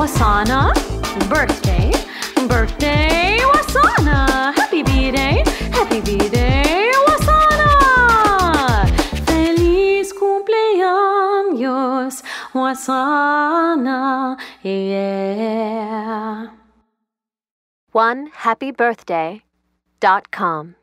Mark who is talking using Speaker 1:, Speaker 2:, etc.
Speaker 1: Wasana. Birthday, birthday, Wasana. Happy B-Day, happy B-Day, Wasana. Feliz cumpleaños, Wasana. Yeah.
Speaker 2: One happy birthday dot com.